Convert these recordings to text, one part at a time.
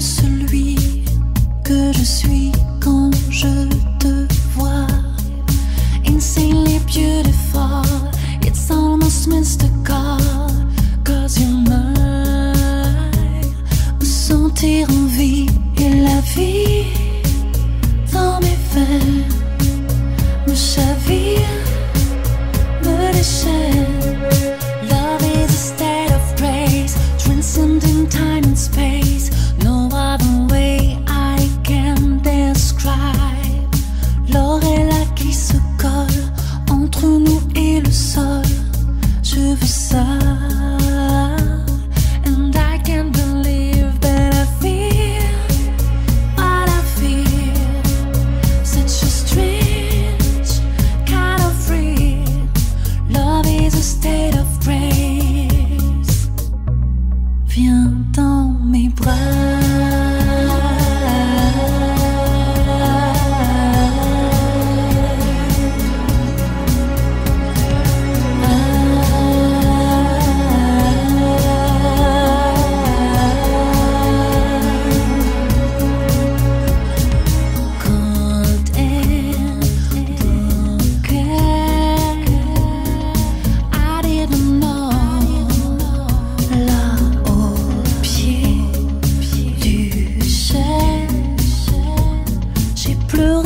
celui que je suis quand je te vois. Insanely beautiful, it's almost mystical, cause you're mine. Me sentir en vie et la vie? pleurer.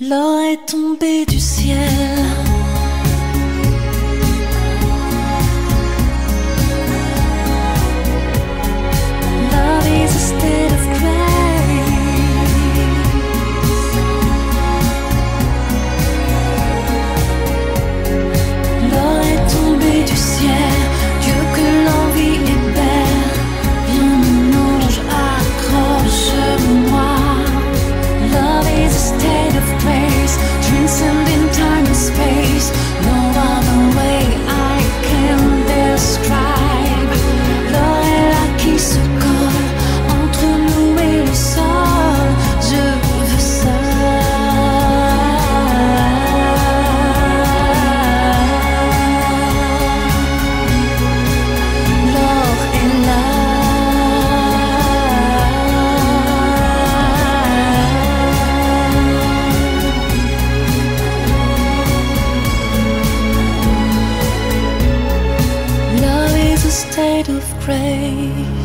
L'or est tombé du ciel. state of grace.